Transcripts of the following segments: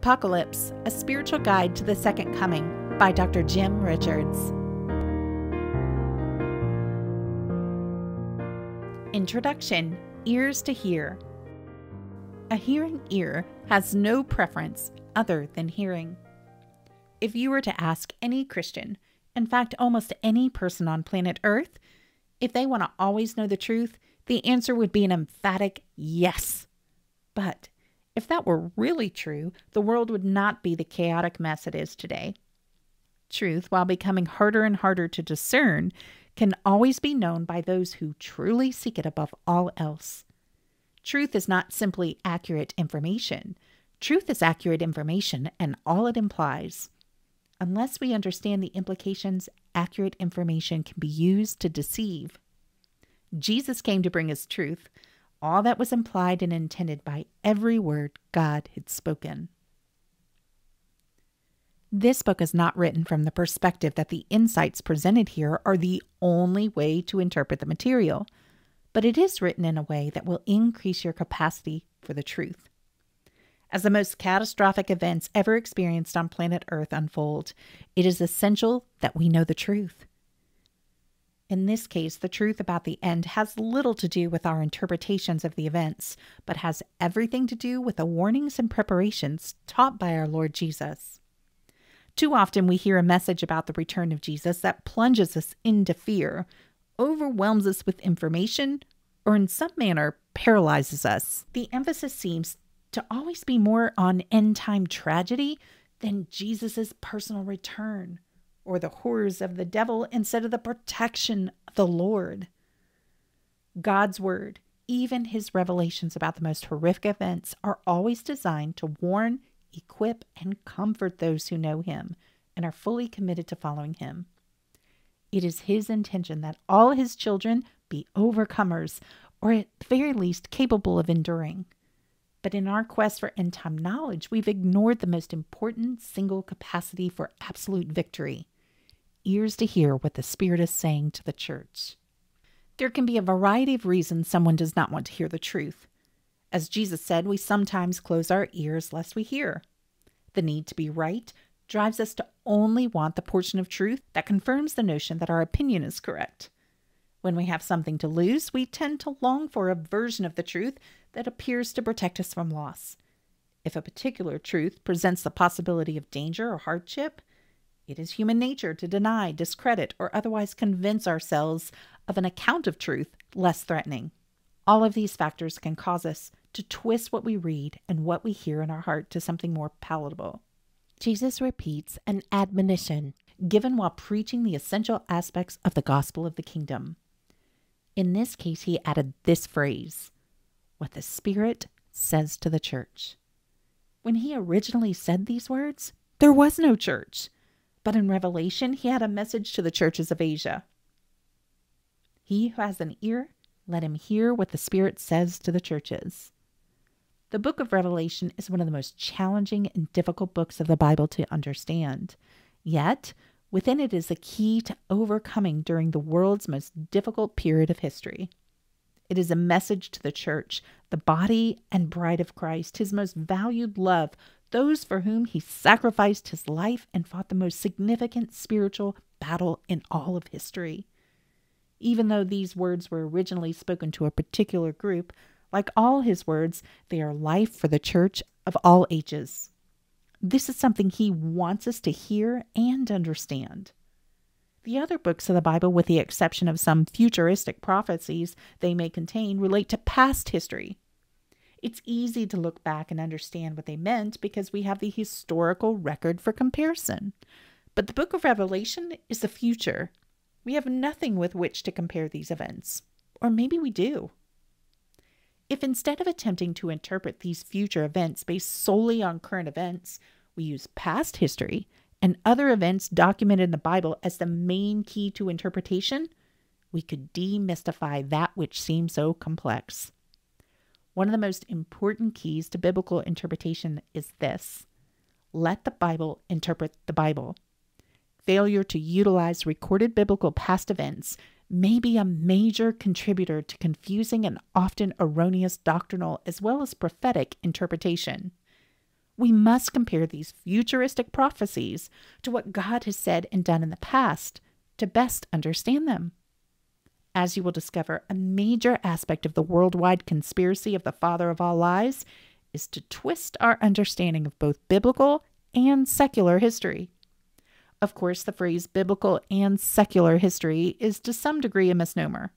Apocalypse A Spiritual Guide to the Second Coming by Dr. Jim Richards. Introduction Ears to Hear. A hearing ear has no preference other than hearing. If you were to ask any Christian, in fact, almost any person on planet Earth, if they want to always know the truth, the answer would be an emphatic yes. But if that were really true, the world would not be the chaotic mess it is today. Truth, while becoming harder and harder to discern, can always be known by those who truly seek it above all else. Truth is not simply accurate information. Truth is accurate information and all it implies. Unless we understand the implications, accurate information can be used to deceive. Jesus came to bring us truth, all that was implied and intended by every word God had spoken. This book is not written from the perspective that the insights presented here are the only way to interpret the material, but it is written in a way that will increase your capacity for the truth. As the most catastrophic events ever experienced on planet Earth unfold, it is essential that we know the truth. In this case, the truth about the end has little to do with our interpretations of the events, but has everything to do with the warnings and preparations taught by our Lord Jesus. Too often we hear a message about the return of Jesus that plunges us into fear, overwhelms us with information, or in some manner paralyzes us. The emphasis seems to always be more on end time tragedy than Jesus' personal return or the horrors of the devil instead of the protection of the Lord. God's word, even his revelations about the most horrific events, are always designed to warn, equip, and comfort those who know him and are fully committed to following him. It is his intention that all his children be overcomers, or at the very least capable of enduring. But in our quest for end time knowledge, we've ignored the most important single capacity for absolute victory ears to hear what the Spirit is saying to the church. There can be a variety of reasons someone does not want to hear the truth. As Jesus said, we sometimes close our ears lest we hear. The need to be right drives us to only want the portion of truth that confirms the notion that our opinion is correct. When we have something to lose, we tend to long for a version of the truth that appears to protect us from loss. If a particular truth presents the possibility of danger or hardship, it is human nature to deny, discredit, or otherwise convince ourselves of an account of truth less threatening. All of these factors can cause us to twist what we read and what we hear in our heart to something more palatable. Jesus repeats an admonition given while preaching the essential aspects of the gospel of the kingdom. In this case, he added this phrase what the Spirit says to the church. When he originally said these words, there was no church. But in Revelation, he had a message to the churches of Asia. He who has an ear, let him hear what the Spirit says to the churches. The book of Revelation is one of the most challenging and difficult books of the Bible to understand. Yet, within it is a key to overcoming during the world's most difficult period of history. It is a message to the church, the body and bride of Christ, his most valued love, those for whom he sacrificed his life and fought the most significant spiritual battle in all of history. Even though these words were originally spoken to a particular group, like all his words, they are life for the church of all ages. This is something he wants us to hear and understand. The other books of the Bible, with the exception of some futuristic prophecies they may contain, relate to past history. It's easy to look back and understand what they meant because we have the historical record for comparison. But the book of Revelation is the future. We have nothing with which to compare these events. Or maybe we do. If instead of attempting to interpret these future events based solely on current events, we use past history and other events documented in the Bible as the main key to interpretation, we could demystify that which seems so complex. One of the most important keys to biblical interpretation is this let the Bible interpret the Bible. Failure to utilize recorded biblical past events may be a major contributor to confusing and often erroneous doctrinal as well as prophetic interpretation. we must compare these futuristic prophecies to what God has said and done in the past to best understand them. As you will discover, a major aspect of the worldwide conspiracy of the father of all lies is to twist our understanding of both biblical and secular history. Of course, the phrase biblical and secular history is to some degree a misnomer.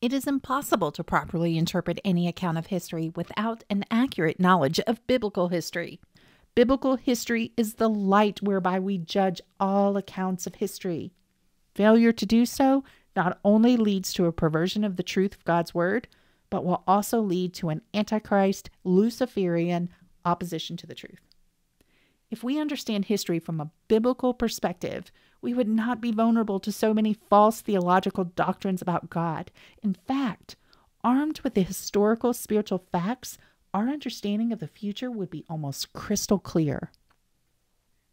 It is impossible to properly interpret any account of history without an accurate knowledge of biblical history. Biblical history is the light whereby we judge all accounts of history. Failure to do so not only leads to a perversion of the truth of God's word, but will also lead to an antichrist, Luciferian opposition to the truth. If we understand history from a biblical perspective, we would not be vulnerable to so many false theological doctrines about God. In fact, armed with the historical spiritual facts, our understanding of the future would be almost crystal clear.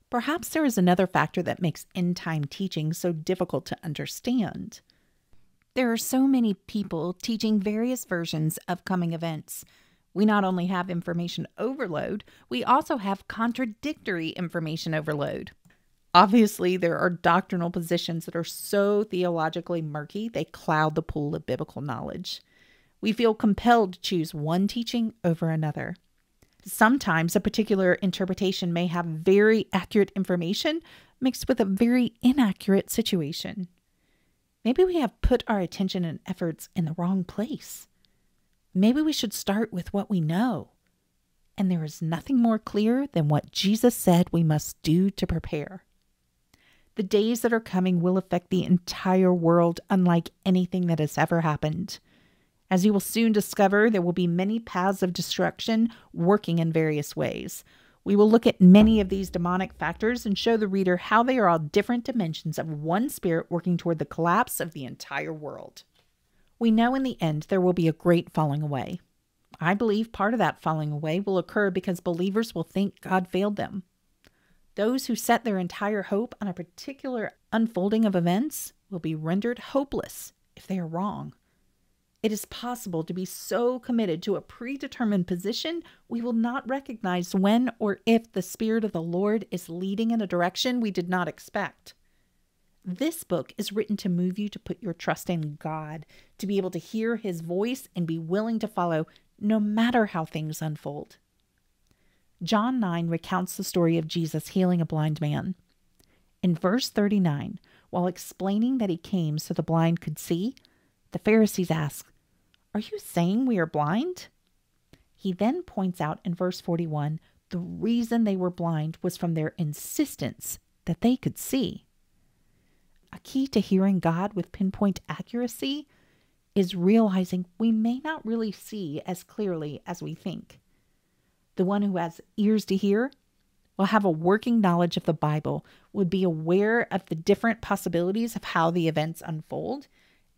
Perhaps there is another factor that makes end time teaching so difficult to understand. There are so many people teaching various versions of coming events. We not only have information overload, we also have contradictory information overload. Obviously, there are doctrinal positions that are so theologically murky they cloud the pool of biblical knowledge. We feel compelled to choose one teaching over another. Sometimes a particular interpretation may have very accurate information mixed with a very inaccurate situation. Maybe we have put our attention and efforts in the wrong place. Maybe we should start with what we know. And there is nothing more clear than what Jesus said we must do to prepare. The days that are coming will affect the entire world unlike anything that has ever happened. As you will soon discover, there will be many paths of destruction working in various ways. We will look at many of these demonic factors and show the reader how they are all different dimensions of one spirit working toward the collapse of the entire world. We know in the end there will be a great falling away. I believe part of that falling away will occur because believers will think God failed them. Those who set their entire hope on a particular unfolding of events will be rendered hopeless if they are wrong. It is possible to be so committed to a predetermined position we will not recognize when or if the Spirit of the Lord is leading in a direction we did not expect. This book is written to move you to put your trust in God, to be able to hear His voice and be willing to follow no matter how things unfold. John 9 recounts the story of Jesus healing a blind man. In verse 39, while explaining that he came so the blind could see, the Pharisees ask, Are you saying we are blind? He then points out in verse 41 the reason they were blind was from their insistence that they could see. A key to hearing God with pinpoint accuracy is realizing we may not really see as clearly as we think. The one who has ears to hear will have a working knowledge of the Bible, would be aware of the different possibilities of how the events unfold,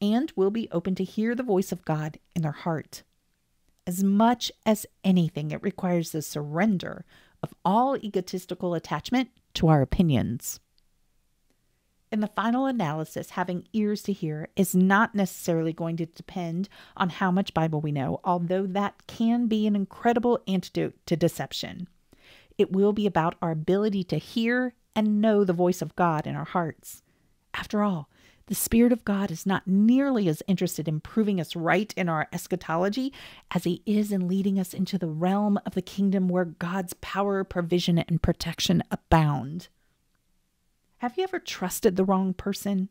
and will be open to hear the voice of God in their heart. As much as anything, it requires the surrender of all egotistical attachment to our opinions. In the final analysis, having ears to hear is not necessarily going to depend on how much Bible we know, although that can be an incredible antidote to deception. It will be about our ability to hear and know the voice of God in our hearts. After all, the Spirit of God is not nearly as interested in proving us right in our eschatology as He is in leading us into the realm of the kingdom where God's power, provision, and protection abound. Have you ever trusted the wrong person?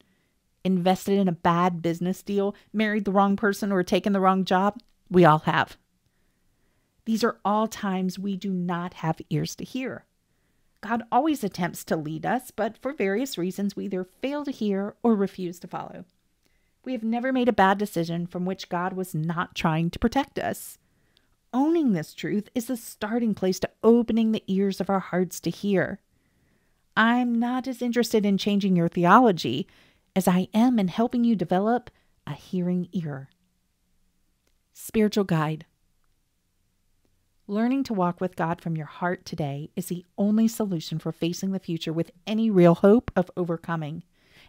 Invested in a bad business deal, married the wrong person, or taken the wrong job? We all have. These are all times we do not have ears to hear. God always attempts to lead us, but for various reasons, we either fail to hear or refuse to follow. We have never made a bad decision from which God was not trying to protect us. Owning this truth is the starting place to opening the ears of our hearts to hear. I'm not as interested in changing your theology as I am in helping you develop a hearing ear. Spiritual Guide Learning to walk with God from your heart today is the only solution for facing the future with any real hope of overcoming.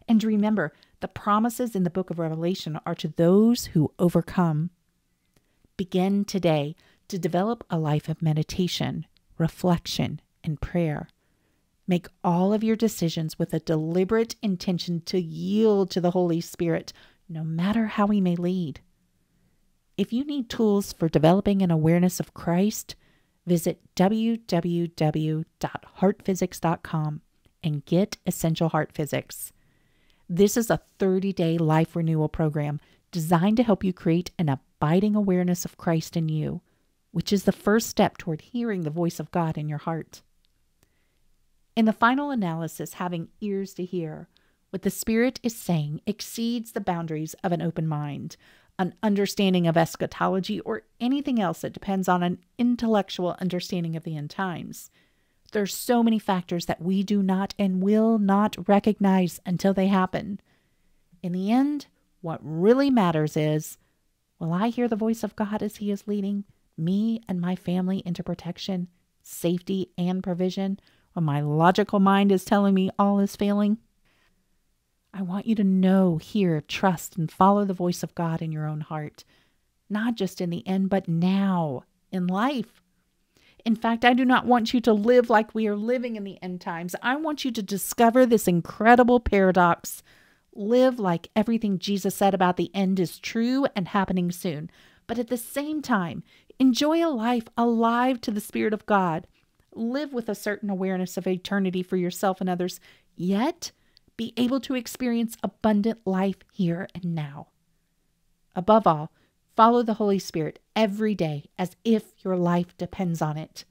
And remember, the promises in the book of Revelation are to those who overcome. Begin today to develop a life of meditation, reflection, and prayer. Make all of your decisions with a deliberate intention to yield to the Holy Spirit, no matter how He may lead. If you need tools for developing an awareness of Christ, visit www.heartphysics.com and get Essential Heart Physics. This is a 30 day life renewal program designed to help you create an abiding awareness of Christ in you, which is the first step toward hearing the voice of God in your heart. In the final analysis, having ears to hear, what the Spirit is saying exceeds the boundaries of an open mind, an understanding of eschatology, or anything else that depends on an intellectual understanding of the end times. There's so many factors that we do not and will not recognize until they happen. In the end, what really matters is will I hear the voice of God as He is leading me and my family into protection, safety, and provision when my logical mind is telling me all is failing? I want you to know, hear, trust, and follow the voice of God in your own heart, not just in the end, but now in life. In fact, I do not want you to live like we are living in the end times. I want you to discover this incredible paradox. Live like everything Jesus said about the end is true and happening soon, but at the same time, enjoy a life alive to the Spirit of God. Live with a certain awareness of eternity for yourself and others, yet be able to experience abundant life here and now. Above all, follow the Holy Spirit every day as if your life depends on it.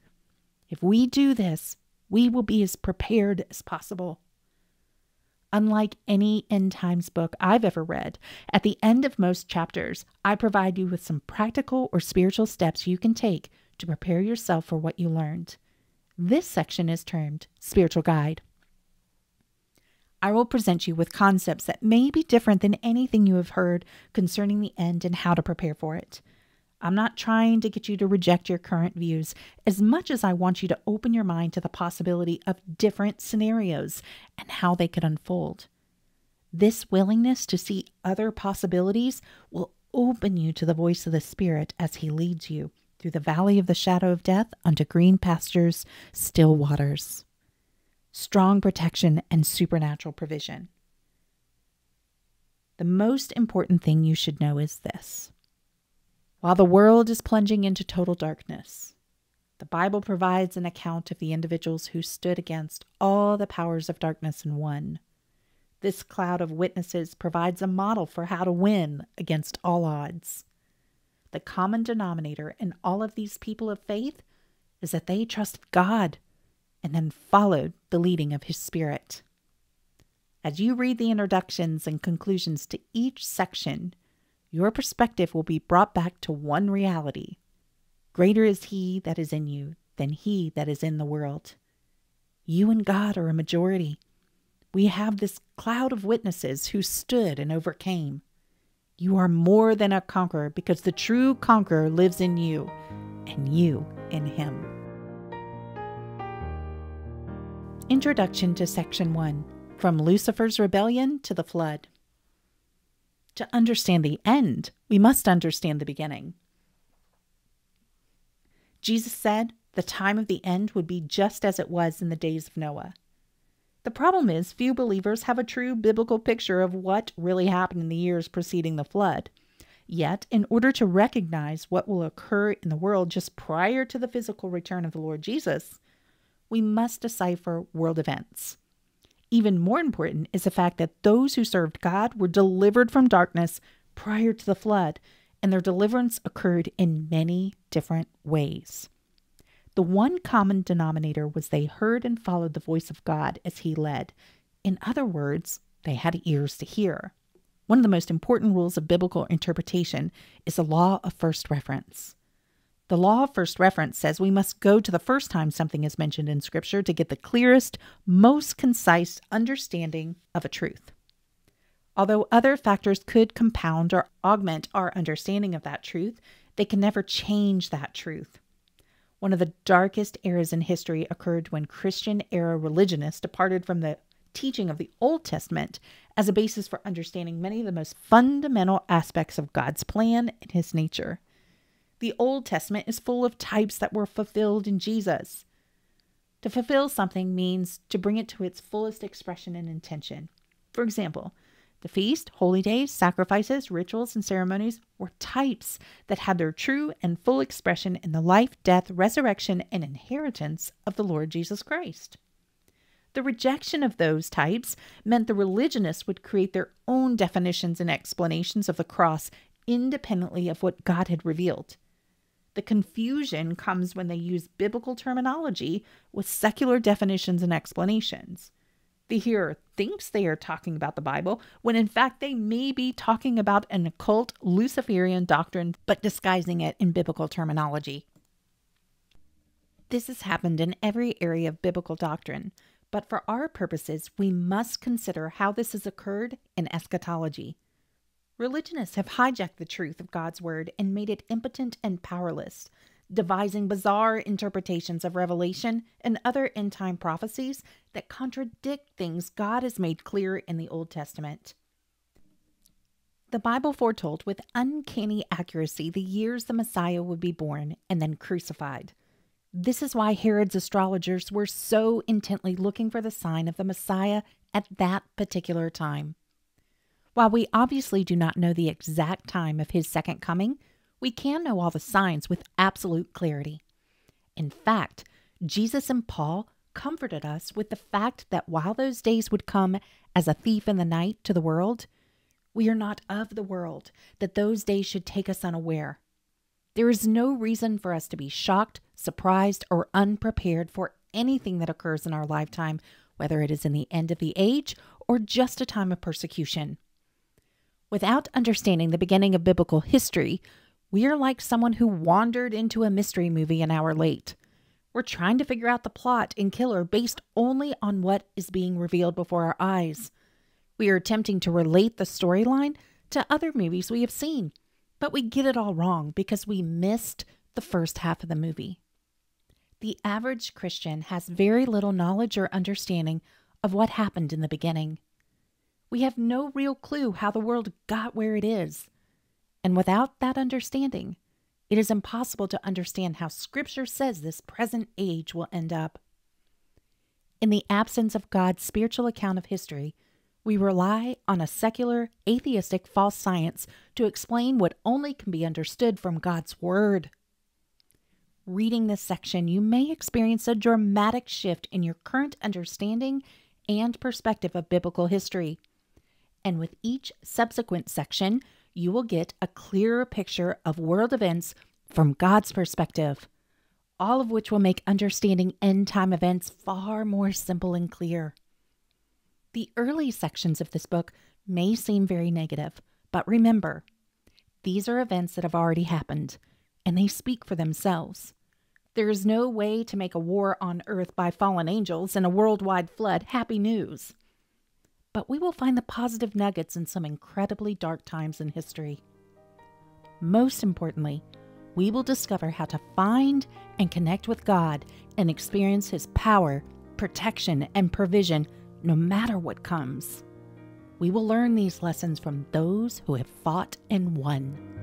If we do this, we will be as prepared as possible. Unlike any end times book I've ever read, at the end of most chapters, I provide you with some practical or spiritual steps you can take to prepare yourself for what you learned. This section is termed Spiritual Guide. I will present you with concepts that may be different than anything you have heard concerning the end and how to prepare for it. I'm not trying to get you to reject your current views as much as I want you to open your mind to the possibility of different scenarios and how they could unfold. This willingness to see other possibilities will open you to the voice of the Spirit as He leads you through the valley of the shadow of death unto green pastures, still waters strong protection, and supernatural provision. The most important thing you should know is this while the world is plunging into total darkness, the Bible provides an account of the individuals who stood against all the powers of darkness and won. This cloud of witnesses provides a model for how to win against all odds. The common denominator in all of these people of faith is that they trusted God and then followed the leading of His Spirit. As you read the introductions and conclusions to each section, your perspective will be brought back to one reality Greater is He that is in you than He that is in the world. You and God are a majority. We have this cloud of witnesses who stood and overcame. You are more than a conqueror because the true conqueror lives in you and you in Him. Introduction to Section 1 From Lucifer's Rebellion to the Flood. To understand the end, we must understand the beginning. Jesus said the time of the end would be just as it was in the days of Noah. The problem is, few believers have a true biblical picture of what really happened in the years preceding the flood. Yet, in order to recognize what will occur in the world just prior to the physical return of the Lord Jesus, we must decipher world events. Even more important is the fact that those who served God were delivered from darkness prior to the flood, and their deliverance occurred in many different ways. The one common denominator was they heard and followed the voice of God as He led. In other words, they had ears to hear. One of the most important rules of biblical interpretation is the law of first reference. The law of first reference says we must go to the first time something is mentioned in Scripture to get the clearest, most concise understanding of a truth. Although other factors could compound or augment our understanding of that truth, they can never change that truth. One of the darkest eras in history occurred when Christian era religionists departed from the teaching of the Old Testament as a basis for understanding many of the most fundamental aspects of God's plan and his nature. The Old Testament is full of types that were fulfilled in Jesus. To fulfill something means to bring it to its fullest expression and intention. For example, the feast, holy days, sacrifices, rituals, and ceremonies were types that had their true and full expression in the life, death, resurrection, and inheritance of the Lord Jesus Christ. The rejection of those types meant the religionists would create their own definitions and explanations of the cross independently of what God had revealed. The confusion comes when they use biblical terminology with secular definitions and explanations. The hearer thinks they are talking about the Bible when in fact they may be talking about an occult Luciferian doctrine but disguising it in biblical terminology. This has happened in every area of biblical doctrine, but for our purposes, we must consider how this has occurred in eschatology. Religionists have hijacked the truth of God's word and made it impotent and powerless, devising bizarre interpretations of Revelation and other end time prophecies that contradict things God has made clear in the Old Testament. The Bible foretold with uncanny accuracy the years the Messiah would be born and then crucified. This is why Herod's astrologers were so intently looking for the sign of the Messiah at that particular time. While we obviously do not know the exact time of his second coming, we can know all the signs with absolute clarity. In fact, Jesus and Paul comforted us with the fact that while those days would come as a thief in the night to the world, we are not of the world, that those days should take us unaware. There is no reason for us to be shocked, surprised, or unprepared for anything that occurs in our lifetime, whether it is in the end of the age or just a time of persecution. Without understanding the beginning of biblical history, we are like someone who wandered into a mystery movie an hour late. We're trying to figure out the plot and killer based only on what is being revealed before our eyes. We are attempting to relate the storyline to other movies we have seen, but we get it all wrong because we missed the first half of the movie. The average Christian has very little knowledge or understanding of what happened in the beginning. We have no real clue how the world got where it is. And without that understanding, it is impossible to understand how Scripture says this present age will end up. In the absence of God's spiritual account of history, we rely on a secular, atheistic false science to explain what only can be understood from God's Word. Reading this section, you may experience a dramatic shift in your current understanding and perspective of biblical history. And with each subsequent section, you will get a clearer picture of world events from God's perspective, all of which will make understanding end time events far more simple and clear. The early sections of this book may seem very negative, but remember, these are events that have already happened, and they speak for themselves. There is no way to make a war on earth by fallen angels and a worldwide flood happy news but we will find the positive nuggets in some incredibly dark times in history. Most importantly, we will discover how to find and connect with God and experience His power, protection, and provision no matter what comes. We will learn these lessons from those who have fought and won.